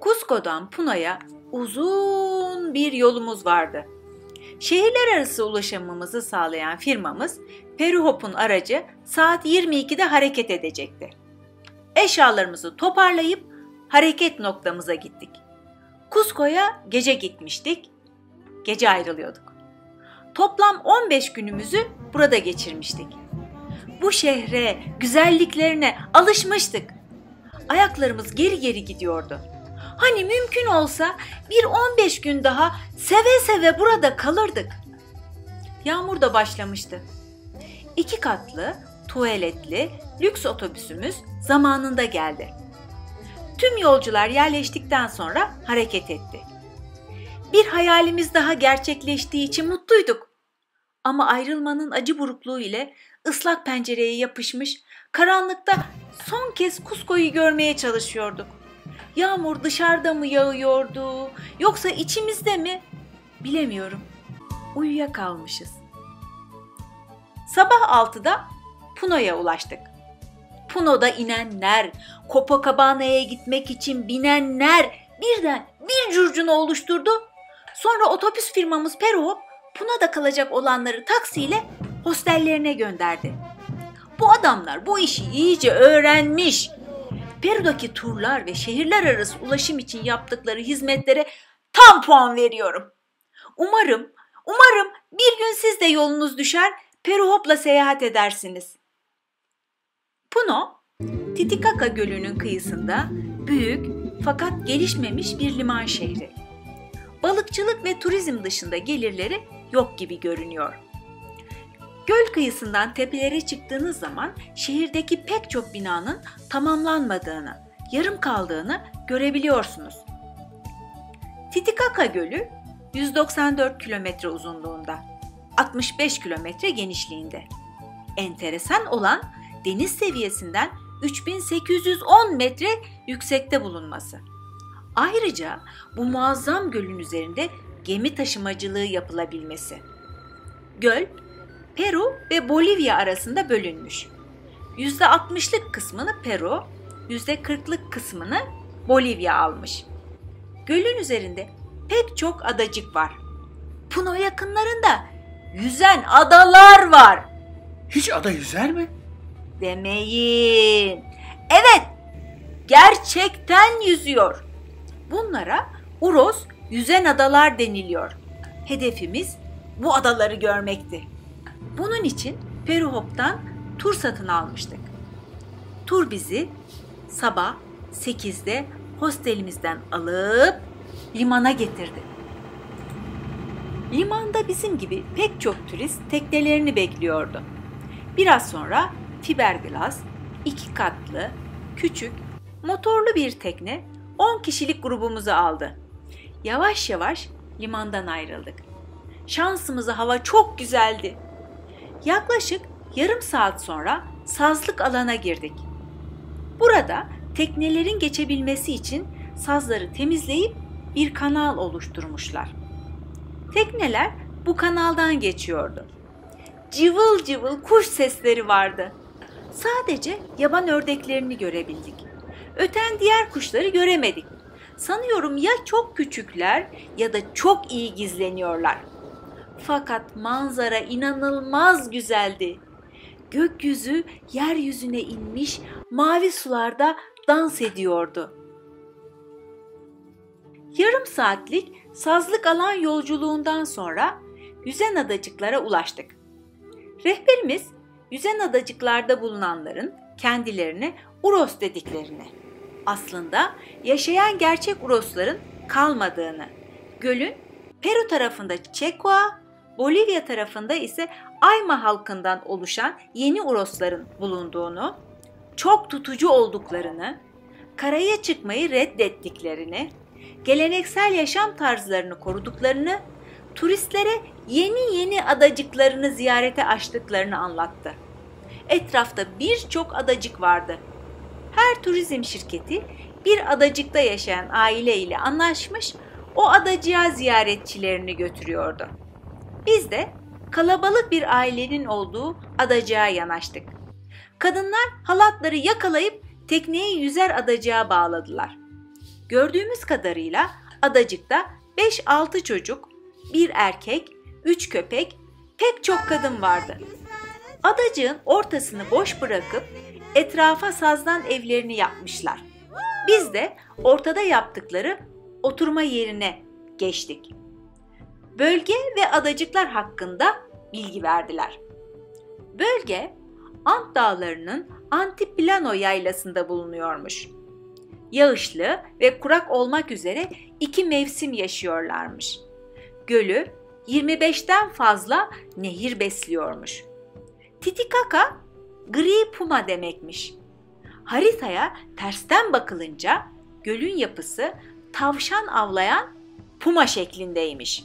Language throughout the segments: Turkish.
Cusco'dan Puno'ya uzun bir yolumuz vardı. Şehirler arası ulaşımımızı sağlayan firmamız Peruhop'un aracı saat 22'de hareket edecekti. Eşyalarımızı toparlayıp hareket noktamıza gittik. Cusco'ya gece gitmiştik, gece ayrılıyorduk. Toplam 15 günümüzü burada geçirmiştik. Bu şehre, güzelliklerine alışmıştık. Ayaklarımız geri geri gidiyordu. Hani mümkün olsa bir 15 gün daha seve seve burada kalırdık. Yağmur da başlamıştı. İki katlı, tuvaletli, lüks otobüsümüz zamanında geldi. Tüm yolcular yerleştikten sonra hareket etti. Bir hayalimiz daha gerçekleştiği için mutluyduk. Ama ayrılmanın acı burukluğu ile ıslak pencereye yapışmış, karanlıkta son kez Kusko'yu görmeye çalışıyorduk. Yağmur dışarıda mı yağıyordu yoksa içimizde mi? Bilemiyorum. Uyuyakalmışız. Sabah 6'da Puno'ya ulaştık. Puno'da inenler, Copacabana'ya gitmek için binenler birden bir curcuna oluşturdu. Sonra otobüs firmamız Peruhop Puno'da kalacak olanları taksiyle hostellerine gönderdi. Bu adamlar bu işi iyice öğrenmiş. Peru'daki turlar ve şehirler arası ulaşım için yaptıkları hizmetlere tam puan veriyorum. Umarım, umarım bir gün siz de yolunuz düşer, Peru Hop'la seyahat edersiniz. Puno, Titicaca Gölü'nün kıyısında büyük fakat gelişmemiş bir liman şehri. Balıkçılık ve turizm dışında gelirleri yok gibi görünüyor. Göl kıyısından tepelere çıktığınız zaman şehirdeki pek çok binanın tamamlanmadığını, yarım kaldığını görebiliyorsunuz. Titicaca Gölü 194 kilometre uzunluğunda, 65 kilometre genişliğinde. Enteresan olan deniz seviyesinden 3810 metre yüksekte bulunması. Ayrıca bu muazzam gölün üzerinde gemi taşımacılığı yapılabilmesi. Göl Peru ve Bolivya arasında bölünmüş. %60'lık kısmını Peru, %40'lık kısmını Bolivya almış. Gölün üzerinde pek çok adacık var. Puno yakınlarında yüzen adalar var. Hiç ada yüzer mi? Demeyin. Evet, gerçekten yüzüyor. Bunlara Uros yüzen adalar deniliyor. Hedefimiz bu adaları görmekti. Bunun için Peruhop'tan tur satın almıştık. Tur bizi sabah 8'de hostelimizden alıp limana getirdi. Limanda bizim gibi pek çok turist teknelerini bekliyordu. Biraz sonra fiberglass, iki katlı, küçük, motorlu bir tekne 10 kişilik grubumuzu aldı. Yavaş yavaş limandan ayrıldık. Şansımıza hava çok güzeldi. Yaklaşık yarım saat sonra sazlık alana girdik. Burada teknelerin geçebilmesi için sazları temizleyip bir kanal oluşturmuşlar. Tekneler bu kanaldan geçiyordu. Cıvıl cıvıl kuş sesleri vardı. Sadece yaban ördeklerini görebildik. Öten diğer kuşları göremedik. Sanıyorum ya çok küçükler ya da çok iyi gizleniyorlar. Fakat manzara inanılmaz güzeldi. Gökyüzü yeryüzüne inmiş, mavi sularda dans ediyordu. Yarım saatlik sazlık alan yolculuğundan sonra yüzen adacıklara ulaştık. Rehberimiz yüzen adacıklarda bulunanların kendilerini Uros dediklerini, aslında yaşayan gerçek Urosların kalmadığını, gölün Peru tarafında Çekoa, Bolivya tarafında ise Ayma halkından oluşan yeni Urosların bulunduğunu, çok tutucu olduklarını, karaya çıkmayı reddettiklerini, geleneksel yaşam tarzlarını koruduklarını, turistlere yeni yeni adacıklarını ziyarete açtıklarını anlattı. Etrafta birçok adacık vardı. Her turizm şirketi bir adacıkta yaşayan aile ile anlaşmış, o adacığa ziyaretçilerini götürüyordu. Biz de kalabalık bir ailenin olduğu adacığa yanaştık. Kadınlar halatları yakalayıp tekneyi yüzer adacığa bağladılar. Gördüğümüz kadarıyla adacıkta 5-6 çocuk, bir erkek, 3 köpek, pek çok kadın vardı. Adacığın ortasını boş bırakıp etrafa sazdan evlerini yapmışlar. Biz de ortada yaptıkları oturma yerine geçtik. Bölge ve adacıklar hakkında bilgi verdiler. Bölge Ant Dağları'nın Antiplano yaylasında bulunuyormuş. Yağışlı ve kurak olmak üzere iki mevsim yaşıyorlarmış. Gölü 25'ten fazla nehir besliyormuş. Titicaca gri puma demekmiş. Haritaya tersten bakılınca gölün yapısı tavşan avlayan puma şeklindeymiş.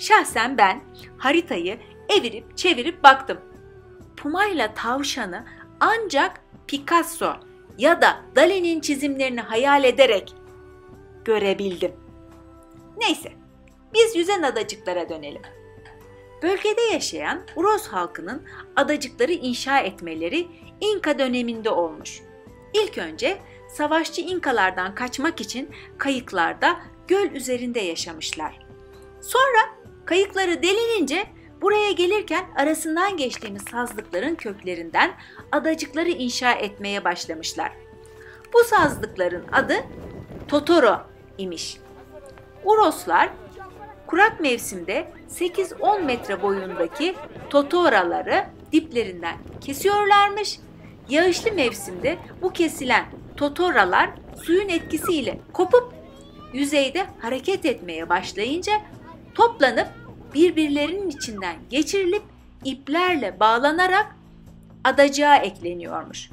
Şahsen ben haritayı evirip çevirip baktım. Puma ile tavşanı ancak Picasso ya da Dali'nin çizimlerini hayal ederek görebildim. Neyse, biz yüzen adacıklara dönelim. Bölgede yaşayan Uros halkının adacıkları inşa etmeleri İnka döneminde olmuş. İlk önce savaşçı İnkalardan kaçmak için kayıklarda göl üzerinde yaşamışlar. Sonra kayıkları delinince buraya gelirken arasından geçtiğimiz sazlıkların köklerinden adacıkları inşa etmeye başlamışlar. Bu sazlıkların adı Totoro imiş. Uroslar kurak mevsimde 8-10 metre boyundaki totoraları diplerinden kesiyorlarmış. Yağışlı mevsimde bu kesilen totoralar suyun etkisiyle kopup yüzeyde hareket etmeye başlayınca toplanıp birbirlerinin içinden geçirilip iplerle bağlanarak adacığa ekleniyormuş.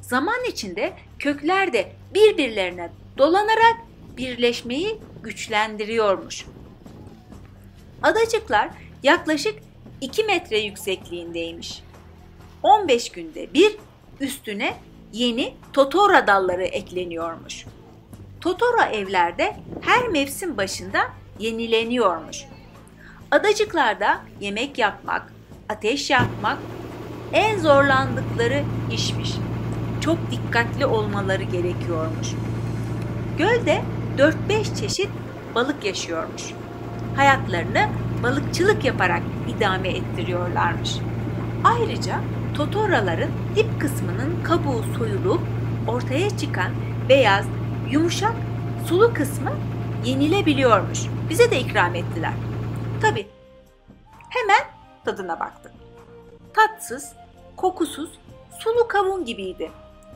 Zaman içinde kökler de birbirlerine dolanarak birleşmeyi güçlendiriyormuş. Adacıklar yaklaşık 2 metre yüksekliğindeymiş. 15 günde bir üstüne yeni totora dalları ekleniyormuş. Totora evlerde her mevsim başında yenileniyormuş. Adacıklarda yemek yapmak, ateş yapmak en zorlandıkları işmiş. Çok dikkatli olmaları gerekiyormuş. Gölde 4-5 çeşit balık yaşıyormuş. Hayatlarını balıkçılık yaparak idame ettiriyorlarmış. Ayrıca totoraların dip kısmının kabuğu soyulup ortaya çıkan beyaz, yumuşak, sulu kısmı yenilebiliyormuş. Bize de ikram ettiler. Tabi hemen tadına baktık. Tatsız, kokusuz, sulu kavun gibiydi.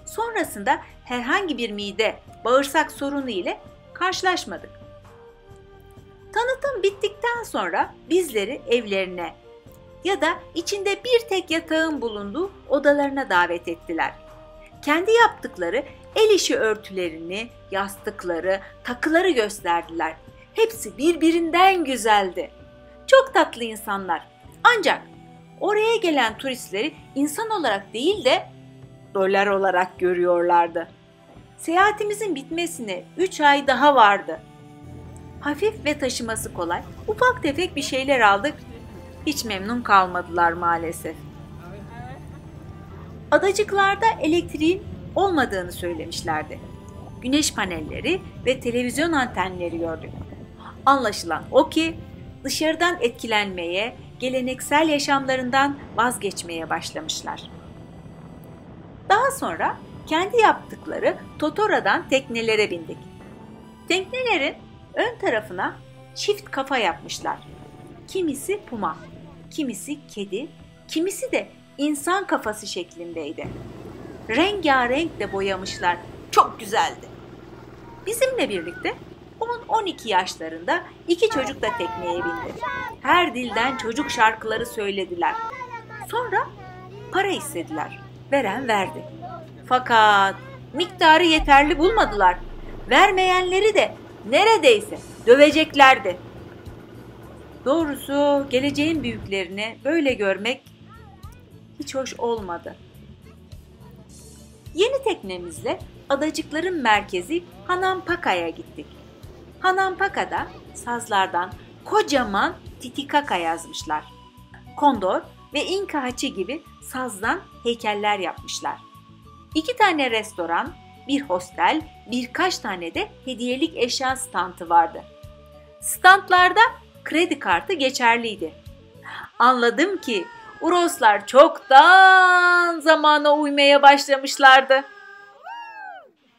Sonrasında herhangi bir mide, bağırsak sorunu ile karşılaşmadık. Tanıtım bittikten sonra bizleri evlerine ya da içinde bir tek yatağın bulunduğu odalarına davet ettiler. Kendi yaptıkları el işi örtülerini, yastıkları, takıları gösterdiler. Hepsi birbirinden güzeldi. Çok tatlı insanlar. Ancak oraya gelen turistleri insan olarak değil de dolar olarak görüyorlardı. Seyahatimizin bitmesine 3 ay daha vardı. Hafif ve taşıması kolay, ufak tefek bir şeyler aldık. Hiç memnun kalmadılar maalesef. Adacıklarda elektriğin olmadığını söylemişlerdi. Güneş panelleri ve televizyon antenleri gördük. Anlaşılan o ki dışarıdan etkilenmeye, geleneksel yaşamlarından vazgeçmeye başlamışlar. Daha sonra kendi yaptıkları Totora'dan teknelere bindik. Teknelerin ön tarafına çift kafa yapmışlar. Kimisi puma, kimisi kedi, kimisi de insan kafası şeklindeydi. Rengarenk de boyamışlar. Çok güzeldi. Bizimle birlikte 10-12 yaşlarında iki çocuk da tekneye bindi. Her dilden çocuk şarkıları söylediler. Sonra para istediler. Veren verdi. Fakat miktarı yeterli bulmadılar. Vermeyenleri de neredeyse döveceklerdi. Doğrusu geleceğin büyüklerini böyle görmek hiç hoş olmadı. Yeni teknemizle adacıkların merkezi Hanampaka'ya gittik. Hanampaka'da sazlardan kocaman Titikaka yazmışlar. Kondor ve İnka haçı gibi sazdan heykeller yapmışlar. İki tane restoran, bir hostel, birkaç tane de hediyelik eşya stantı vardı. Standlarda kredi kartı geçerliydi. Anladım ki Uroslar çoktan zamana uymaya başlamışlardı.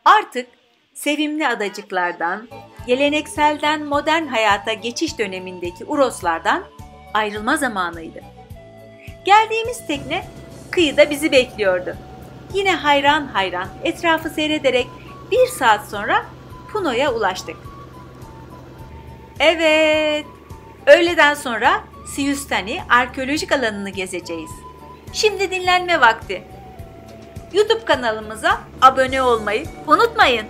Artık sevimli adacıklardan, gelenekselden modern hayata geçiş dönemindeki Uroslardan ayrılma zamanıydı. Geldiğimiz tekne kıyıda bizi bekliyordu. Yine hayran hayran etrafı seyrederek bir saat sonra Puno'ya ulaştık. Evet, öğleden sonra Siyustani arkeolojik alanını gezeceğiz. Şimdi dinlenme vakti. YouTube kanalımıza abone olmayı unutmayın.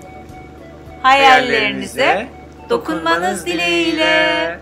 Hayallerinize dokunmanız dileğiyle.